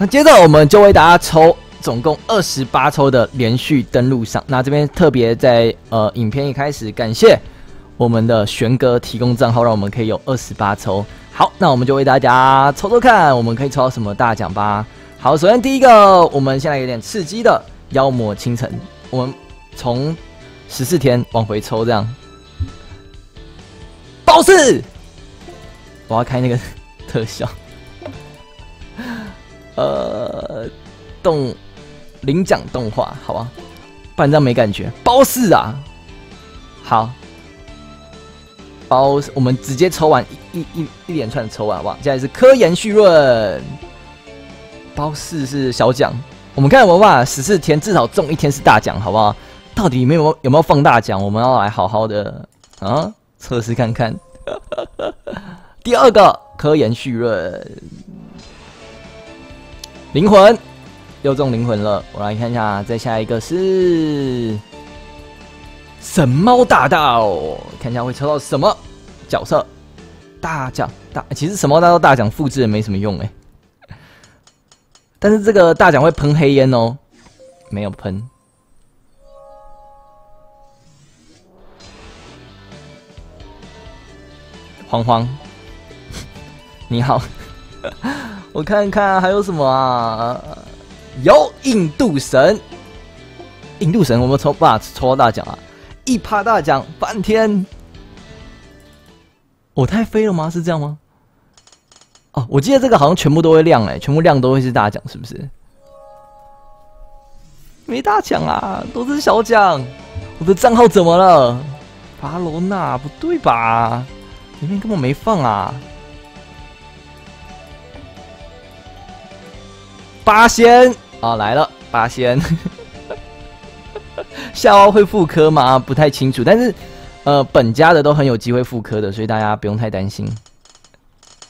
那接着我们就为大家抽总共二十八抽的连续登录上。那这边特别在呃影片一开始感谢我们的玄哥提供账号，让我们可以有二十八抽。好，那我们就为大家抽抽看，我们可以抽到什么大奖吧。好，首先第一个，我们先来有点刺激的妖魔倾城。我们从十四天往回抽，这样。爆四，我要开那个特效。呃，动领奖动画，好吧，不然这样没感觉。包四啊，好，包我们直接抽完一一一连串抽完，哇，接下来是科研绪润，包四是小奖，我们看有没有办法十四天至少中一天是大奖，好不好？到底有没有有没有放大奖？我们要来好好的啊测试看看。第二个科研绪润。灵魂又中灵魂了，我来看一下，再下一个是神猫大道，看一下会抽到什么角色大奖大。其实神猫大道大奖复制也没什么用哎，但是这个大奖会喷黑烟哦，没有喷。黄黄，你好。我看看还有什么啊？有印度神，印度神，我们抽把抽到大奖啊！一趴大奖，半天，我太飞了吗？是这样吗？哦，我记得这个好像全部都会亮哎，全部亮都会是大奖，是不是？没大奖啊，都是小奖。我的账号怎么了？巴罗娜，不对吧？里面根本没放啊！八仙啊来了，八仙，夏奥会复刻吗？不太清楚，但是呃，本家的都很有机会复刻的，所以大家不用太担心。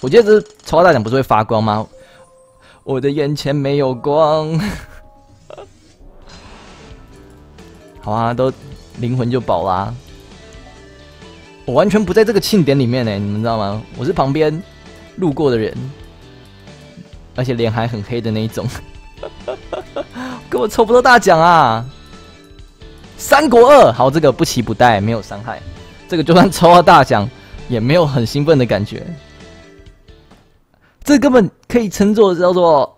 我觉得这抽大奖不是会发光吗？我的眼前没有光，好啊，都灵魂就饱啦。我完全不在这个庆典里面呢，你们知道吗？我是旁边路过的人。而且脸还很黑的那一种，根本抽不到大奖啊！三国二，好，这个不期不待，没有伤害。这个就算抽到大奖，也没有很兴奋的感觉。这根本可以称作叫做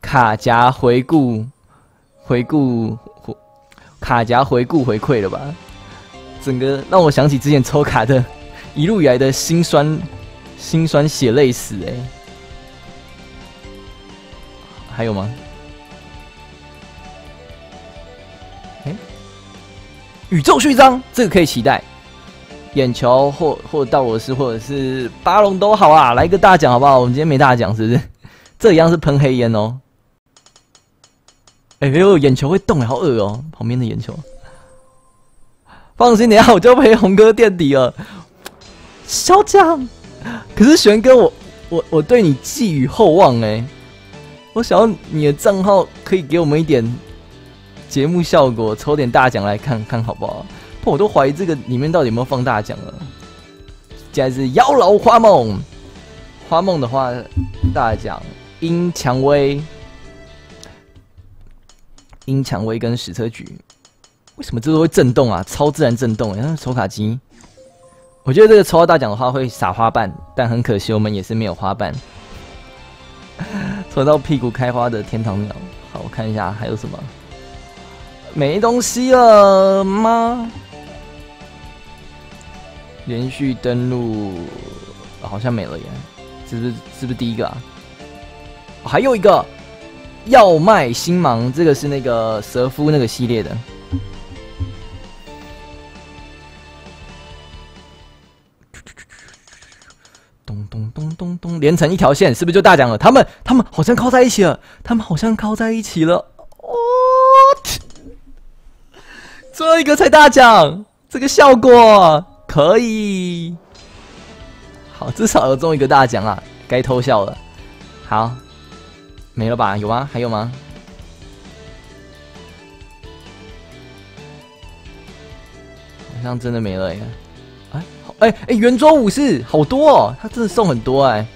卡夹回顾、回顾、卡夹回顾回馈了吧？整个让我想起之前抽卡的一路以来的心酸、心酸血泪史，哎。还有吗？哎，宇宙勋章这个可以期待，眼球或或道罗斯或者是巴龙都好啊，来一个大奖好不好？我们今天没大奖是不是？这一样是喷黑烟哦。哎呦，眼球会动好恶哦，旁边的眼球。放心，等下我就陪红哥垫底了。小奖，可是玄哥，我我我对你寄予厚望哎。我想要你的账号可以给我们一点节目效果，抽点大奖来看看好不好？不，我都怀疑这个里面到底有没有放大奖了。接下来是妖娆花梦，花梦的话大奖殷蔷薇、殷蔷薇跟矢车菊，为什么这都会震动啊？超自然震动，像抽卡机。我觉得这个抽到大奖的话会撒花瓣，但很可惜我们也是没有花瓣。扯到屁股开花的天堂鸟，好，我看一下还有什么，没东西了吗？连续登录好像没了耶，是不是？是不是第一个啊？还有一个药脉星芒，这个是那个蛇夫那个系列的。咚咚，连成一条线，是不是就大奖了？他们，他们好像靠在一起了，他们好像靠在一起了。哦，最后一个才大奖，这个效果可以。好，至少有中一个大奖啊，该偷笑了。好，没了吧？有吗？还有吗？好像真的没了耶。哎哎，圆桌武士好多哦，他真的送很多哎，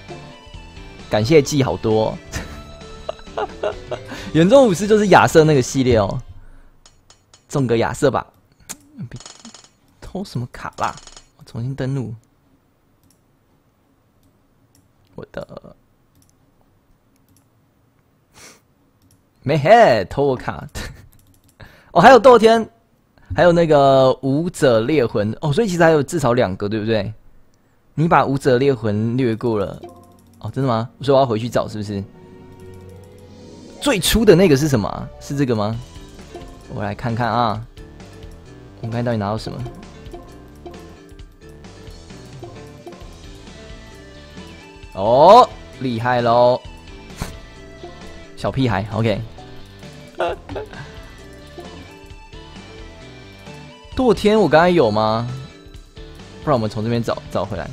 感谢季好多。圆桌武士就是亚瑟那个系列哦，中个亚瑟吧。偷什么卡啦？我重新登录。我的没嘿，偷我卡。哦，还有斗天，还有那个武者猎魂哦，所以其实还有至少两个，对不对？你把武者猎魂略过了。哦，真的吗？我说我要回去找，是不是？最初的那个是什么？是这个吗？我来看看啊，我刚才到底拿到什么？哦，厉害喽！小屁孩，OK。堕天，我刚才有吗？不然我们从这边找找回来。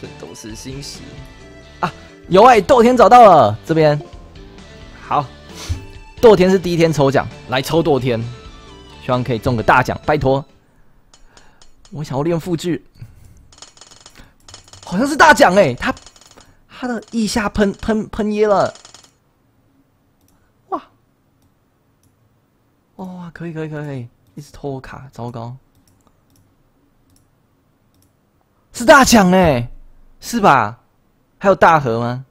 圣斗士星矢啊，有哎，堕天找到了这边。好，堕天是第一天抽奖，来抽堕天，希望可以中个大奖，拜托。我想要练复制，好像是大奖哎，他他的腋下喷喷喷耶了，哇，可以可以可以，一直拖卡，糟糕，是大奖哎。是吧？还有大河吗？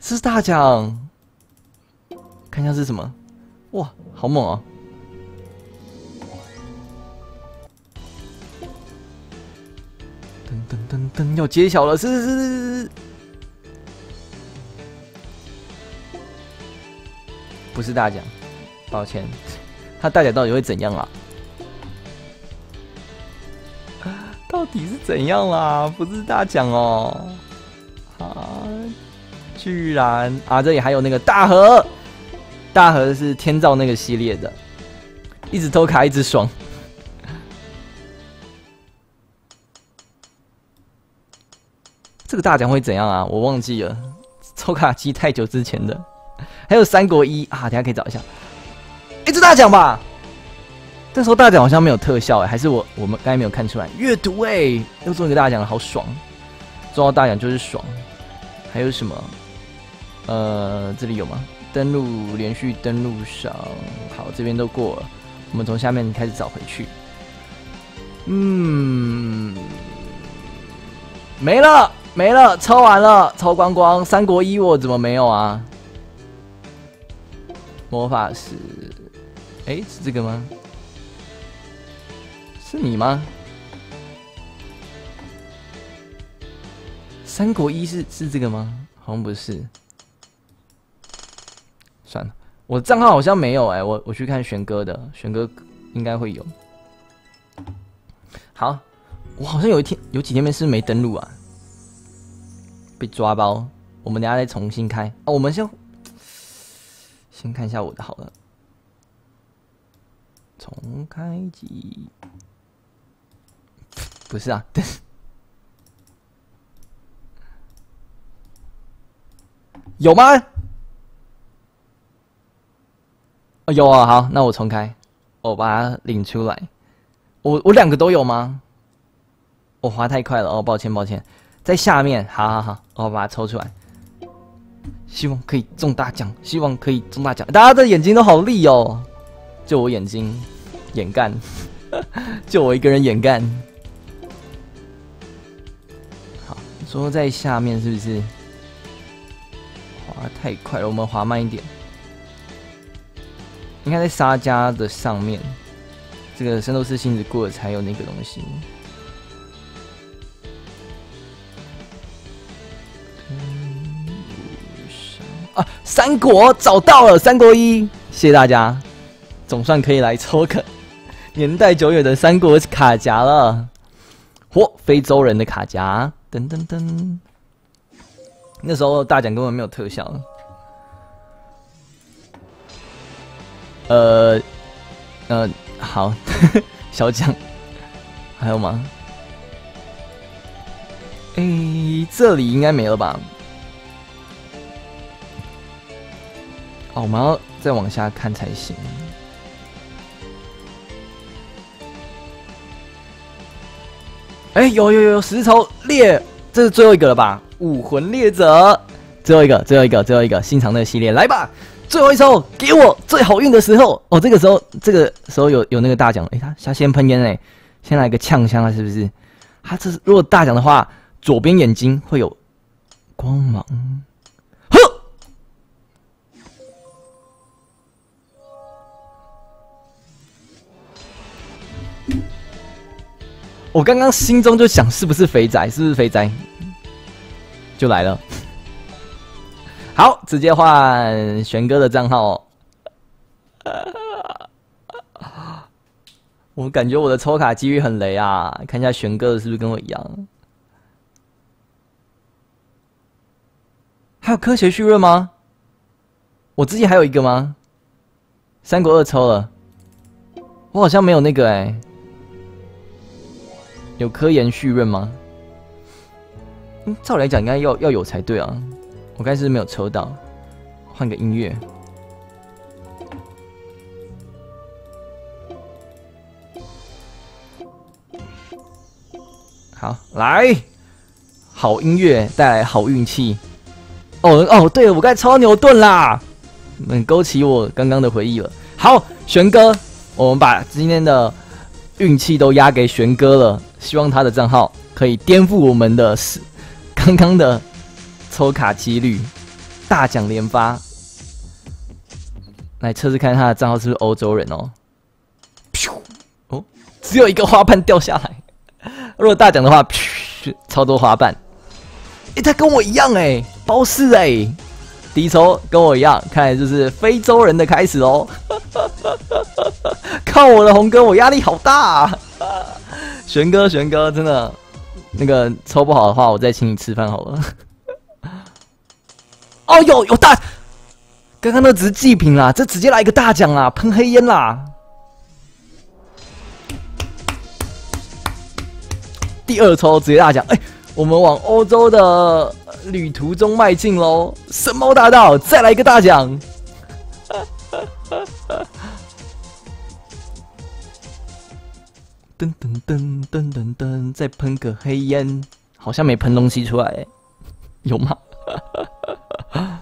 是大奖，看一下是什么？哇，好猛啊！噔噔噔噔，要揭晓了！是是是是是，不是大奖，抱歉。他大奖到底会怎样啊？到底是怎样啦？不是大奖哦！啊，居然啊！这里还有那个大河，大河是天照那个系列的，一直偷卡一直爽。这个大奖会怎样啊？我忘记了，抽卡机太久之前的。还有三国一啊，等下可以找一下。哎，这大奖吧？这时候大奖好像没有特效哎，还是我我们刚才没有看出来？阅读哎，又中一个大奖了，好爽！中到大奖就是爽。还有什么？呃，这里有吗？登录连续登录上，好，这边都过了。我们从下面开始找回去。嗯，没了没了，抽完了，抽光光。三国一我怎么没有啊？魔法师。哎，是这个吗？是你吗？三国一是是这个吗？好像不是。算了，我账号好像没有哎，我我去看玄哥的，玄哥应该会有。好，我好像有一天有几天没是没登录啊，被抓包。我们等下再重新开啊，我们先先看一下我的好了。重开机，不是啊，有吗？哦，有啊，好，那我重开，我把它领出来。我我两个都有吗？我滑太快了哦，抱歉抱歉，在下面，好好好，我把它抽出来，希望可以中大奖，希望可以中大奖。大家的眼睛都好利哦，就我眼睛。眼干，就我一个人眼干。好，说在下面是不是？滑太快了，我们滑慢一点。应该在沙加的上面，这个圣斗士星子过了才有那个东西。啊，三国找到了，三国一，谢谢大家，总算可以来抽个。年代久远的三国卡夹了，嚯！非洲人的卡夹，噔噔噔。那时候大奖根本没有特效。呃，呃，好，小奖还有吗？哎，这里应该没了吧？哦，我们要再往下看才行。哎，有有有，十抽猎，这是最后一个了吧？武魂猎者，最后一个，最后一个，最后一个，新长的系列，来吧！最后一抽，给我最好运的时候哦！这个时候，这个时候有有那个大奖，哎，他他先喷烟哎，先来个呛香啊，是不是？他这是如果大奖的话，左边眼睛会有光芒，我刚刚心中就想，是不是肥仔？是不是肥仔？就来了。好，直接换玄哥的账号。我感觉我的抽卡几率很雷啊！看一下玄哥的是不是跟我一样？还有科学旭润吗？我自己还有一个吗？三国二抽了，我好像没有那个哎。有科研旭润吗？嗯，照来讲应该要要有才对啊。我该是没有抽到，换个音乐。好，来，好音乐带来好运气。哦哦，对了，我该抽牛顿啦，嗯，勾起我刚刚的回忆了。好，玄哥，我们把今天的运气都压给玄哥了，希望他的账号可以颠覆我们的是刚刚的。抽卡几率，大奖连发，来测试看他的账号是不是欧洲人哦。哦，只有一个花瓣掉下来。如果大奖的话，超多花瓣。哎，他跟我一样哎，包四哎，第一抽跟我一样，看来就是非洲人的开始哦。靠我的红哥，我压力好大。玄哥，玄哥，真的，那个抽不好的话，我再请你吃饭好了。哦，有有大，刚刚那只是祭品啦，这直接来一个大奖啦，喷黑烟啦！第二抽直接大奖，哎，我们往欧洲的旅途中迈进喽！神猫大道，再来一个大奖！噔噔噔噔噔噔，再喷个黑烟，好像没喷东西出来，有吗？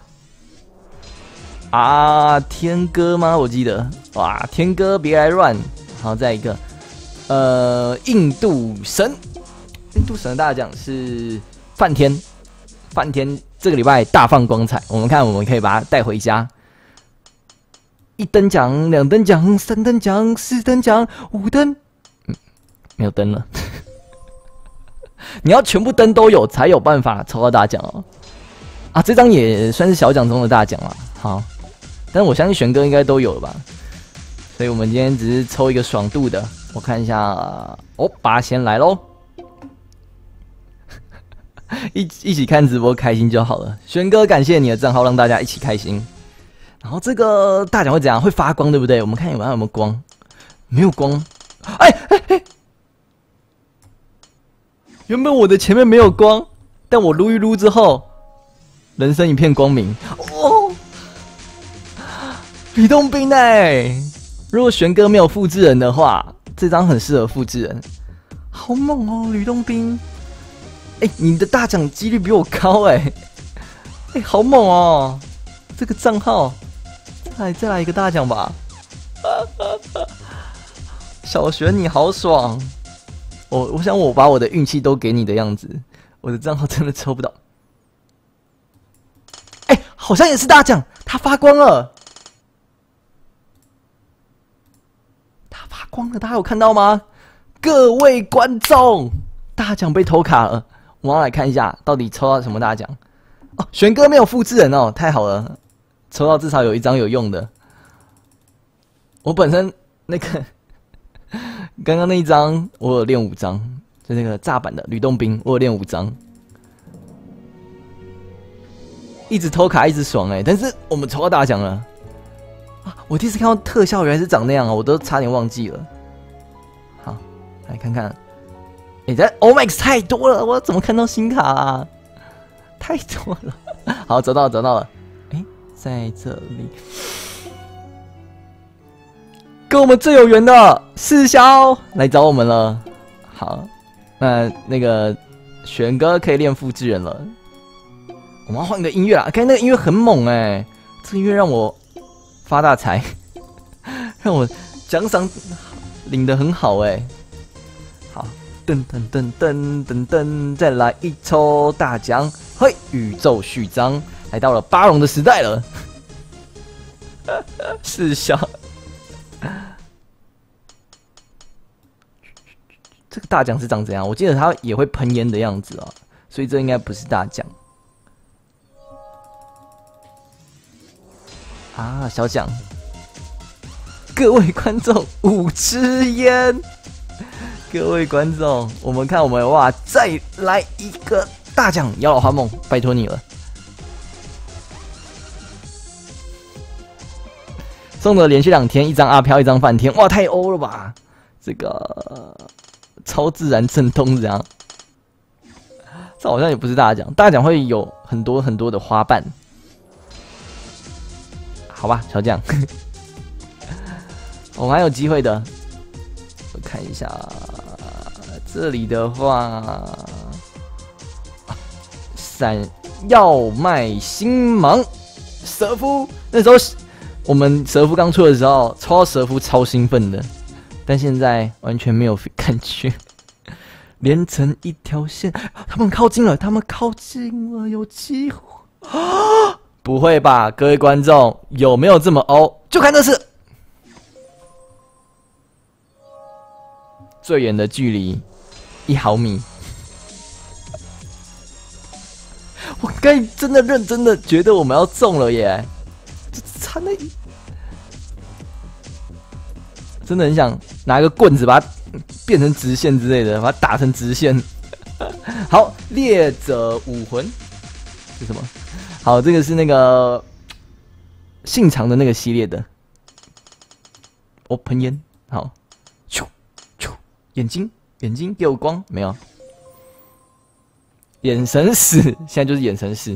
啊，天哥吗？我记得，哇，天哥别来乱。好，再一个，呃，印度神，印度神的大奖是梵天，梵天这个礼拜大放光彩，我们看我们可以把它带回家。一等奖，两等奖，三等奖，四等奖，五等，有灯了。你要全部灯都有，才有办法抽到大奖哦。啊，这张也算是小奖中的大奖了。好。但我相信玄哥应该都有了吧，所以我们今天只是抽一个爽度的。我看一下，哦，八仙来喽，一一起看直播开心就好了。玄哥，感谢你的账号，让大家一起开心。然后这个大奖会怎样？会发光，对不对？我们看有没有有没有光？没有光。哎哎哎！原本我的前面没有光，但我撸一撸之后，人生一片光明。哦。吕洞宾哎，如果玄哥没有复制人的话，这张很适合复制人，好猛哦！吕洞宾，哎，你的大奖几率比我高哎，哎，好猛哦！这个账号，再来再来一个大奖吧！小玄你好爽，我我想我把我的运气都给你的样子，我的账号真的抽不到。哎，好像也是大奖，它发光了。它发光了，大家有看到吗？各位观众，大奖被偷卡了，我们来看一下，到底抽到什么大奖？哦，玄哥没有复制人哦，太好了，抽到至少有一张有用的。我本身那个刚刚那一张，我有练五张，就那个炸版的吕洞宾，我有练五张，一直偷卡一直爽哎，但是我们抽到大奖了。啊！我第一次看到特效原来是长那样啊，我都差点忘记了。好，来看看，你这 Omax 太多了，我怎么看到新卡啊？太多了。好，找到了，找到了。哎，在这里，跟我们最有缘的四霄来找我们了。好，那那个玄哥可以练复制人了。我们要换个音乐啊！看那个音乐很猛哎，这音乐让我发大财，让我奖赏领的很好哎。好，噔噔噔噔噔噔，再来一抽大奖！嘿，宇宙序章来到了巴龙的时代了。是笑。这个大奖是长怎样？我记得它也会喷烟的样子啊，所以这应该不是大奖。啊，小奖！各位观众，五支烟！各位观众，我们看我们哇，再来一个大奖！妖老花梦，拜托你了。送的连续两天，一张阿飘，一张梵天，哇，太欧了吧！这个。超自然震动这样，这好像也不是大奖，大奖会有很多很多的花瓣，好吧，小将，我们还有机会的。我看一下这里的话，闪耀麦星芒蛇夫，那时候我们蛇夫刚出的时候，抽到蛇夫超兴奋的。但现在完全没有感觉，连成一条线。他们靠近了，他们靠近了，有机会啊！不会吧，各位观众，有没有这么欧？就看这次，最远的距离一毫米。我该真的认真的觉得我们要中了耶！他那。真的很想拿一个棍子把它变成直线之类的，把它打成直线。好，猎者武魂是什么？好，这个是那个信长的那个系列的。我喷烟，好，咻咻，眼睛眼睛给我光没有？眼神死，现在就是眼神死。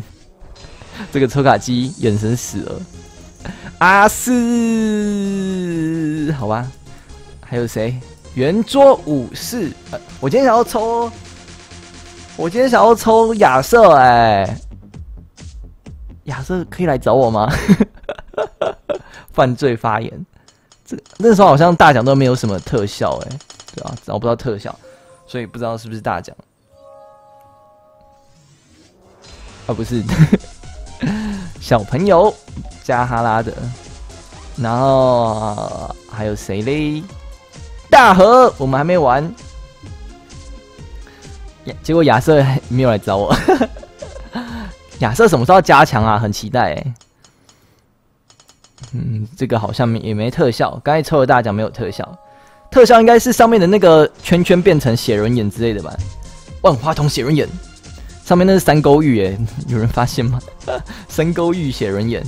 这个抽卡机眼神死了。阿斯，好吧。还有谁？圆桌武士。我今天想要抽，我今天想要抽亚瑟。哎，亚瑟可以来找我吗？犯罪发言。这那时候好像大奖都没有什么特效，哎，对啊，找不到特效，所以不知道是不是大奖。啊，不是，小朋友加哈拉的。然后还有谁嘞？大河，我们还没完，结果亚瑟没有来找我。亚瑟什么时候加强啊？很期待哎。嗯，这个好像也没特效，刚才抽了大奖没有特效，特效应该是上面的那个圈圈变成血人眼之类的吧？万花筒血人眼，上面那是三勾玉哎，有人发现吗？三勾玉写人眼。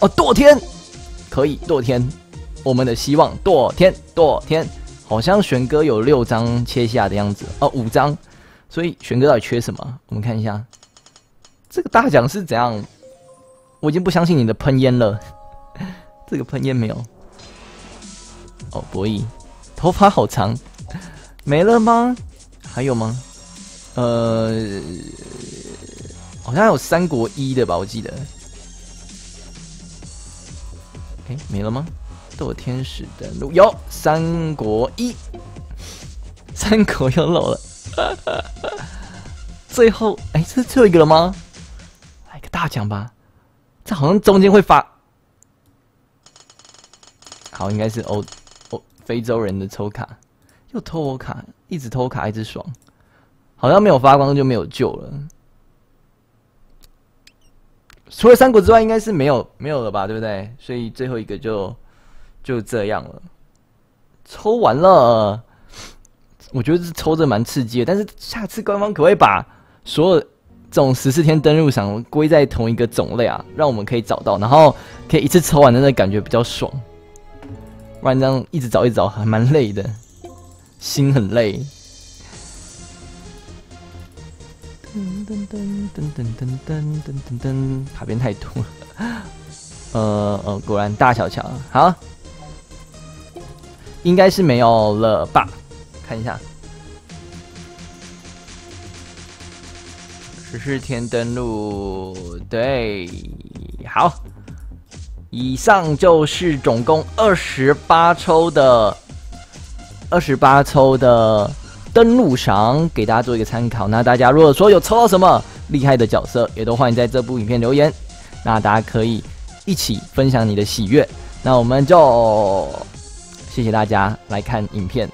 哦，堕天可以堕天。我们的希望，堕天，堕天，好像玄哥有六张切下的样子哦，五张，所以玄哥到底缺什么？我们看一下，这个大奖是怎样？我已经不相信你的喷烟了，这个喷烟没有。哦，博弈，头发好长，没了吗？还有吗？呃，好像有三国一的吧，我记得。哎，没了吗？斗天使的路有三国一，三国又漏了，最后哎，这是最后一个了吗？来个大奖吧！这好像中间会发，好，应该是欧欧非洲人的抽卡，又偷我卡，一直偷我卡一直爽，好像没有发光就没有救了。除了三国之外，应该是没有没有了吧？对不对？所以最后一个就。就这样了，抽完了，我觉得是抽着蛮刺激的。但是下次官方可不可以把所有这种十四天登录赏归在同一个种类啊？让我们可以找到，然后可以一次抽完的那感觉比较爽。不然这样一直找一直找还蛮累的，心很累。噔噔噔噔噔噔噔噔噔卡片太多。了 呃呃果然大小强好。应该是没有了吧看一下。十四天登录对好。以上就是总共二十八抽的二十八抽的登录赏，给大家做一个参考。那大家如果说有抽到什么厉害的角色，也都欢迎在这部影片留言。那大家可以一起分享你的喜悦。那我们就谢谢大家来看影片。